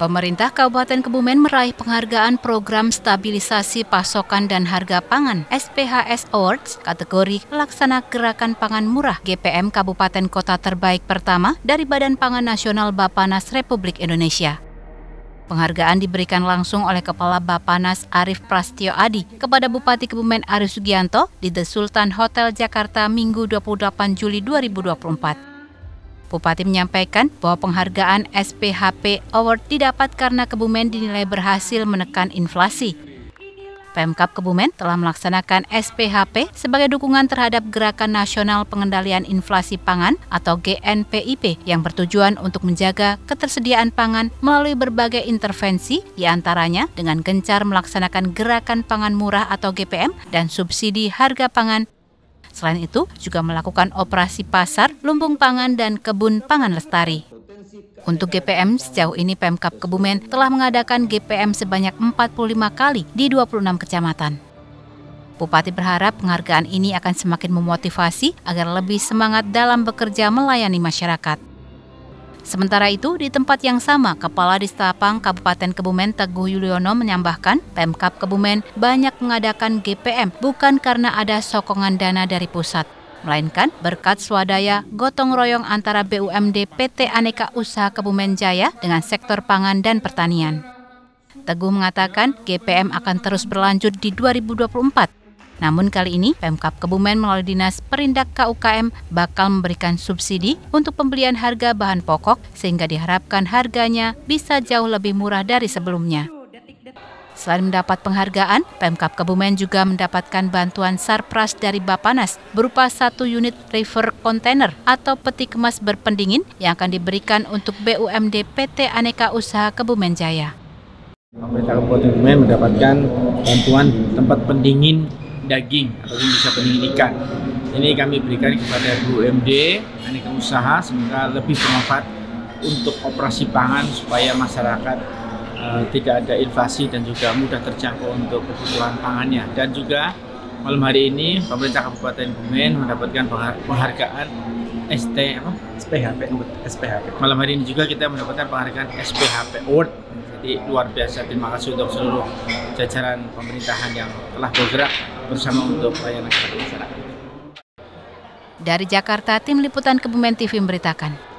Pemerintah Kabupaten Kebumen meraih penghargaan Program Stabilisasi Pasokan dan Harga Pangan SPHS Awards kategori Laksana Gerakan Pangan Murah GPM Kabupaten Kota Terbaik pertama dari Badan Pangan Nasional Bapanas Republik Indonesia. Penghargaan diberikan langsung oleh Kepala Bapanas Arif Prastio Adi kepada Bupati Kebumen Arif Sugianto di The Sultan Hotel Jakarta Minggu 28 Juli 2024. Bupati menyampaikan bahwa penghargaan SPHP Award didapat karena Kebumen dinilai berhasil menekan inflasi. Pemkap Kebumen telah melaksanakan SPHP sebagai dukungan terhadap Gerakan Nasional Pengendalian Inflasi Pangan atau GNPIP yang bertujuan untuk menjaga ketersediaan pangan melalui berbagai intervensi di antaranya dengan gencar melaksanakan Gerakan Pangan Murah atau GPM dan subsidi harga pangan Selain itu, juga melakukan operasi pasar, lumbung pangan, dan kebun pangan lestari. Untuk GPM, sejauh ini Pemkap Kebumen telah mengadakan GPM sebanyak 45 kali di 26 kecamatan. Bupati berharap penghargaan ini akan semakin memotivasi agar lebih semangat dalam bekerja melayani masyarakat. Sementara itu, di tempat yang sama, Kepala Distapang Kabupaten Kebumen Teguh Yuliono menyambahkan, Pemkap Kebumen banyak mengadakan GPM bukan karena ada sokongan dana dari pusat, melainkan berkat swadaya gotong royong antara BUMD PT Aneka Usaha Kebumen Jaya dengan sektor pangan dan pertanian. Teguh mengatakan GPM akan terus berlanjut di 2024 namun kali ini Pemkap Kebumen melalui Dinas Perindak KUKM bakal memberikan subsidi untuk pembelian harga bahan pokok sehingga diharapkan harganya bisa jauh lebih murah dari sebelumnya. Selain mendapat penghargaan, Pemkap Kebumen juga mendapatkan bantuan sarpras dari Bapanas berupa satu unit river container atau peti kemas berpendingin yang akan diberikan untuk BUMD PT Aneka Usaha Kebumen Jaya. Pemerintah Kabupaten Kebumen mendapatkan bantuan tempat pendingin daging ataupun bisa pendingin ikan. Ini kami berikan kepada BUMD, aneka usaha semoga lebih bermanfaat untuk operasi pangan supaya masyarakat uh, tidak ada inflasi dan juga mudah terjangkau untuk kebutuhan pangannya. Dan juga malam hari ini pemerintah Kabupaten Kebumen mendapatkan penghargaan ST apa? SPHP SPHP. Malam hari ini juga kita mendapatkan penghargaan SPHP Award jadi luar biasa terima kasih untuk seluruh jajaran pemerintahan yang telah bergerak bersama untuk pelayanan kepada masyarakat. Dari Jakarta, tim liputan Kebumen TV memberitakan.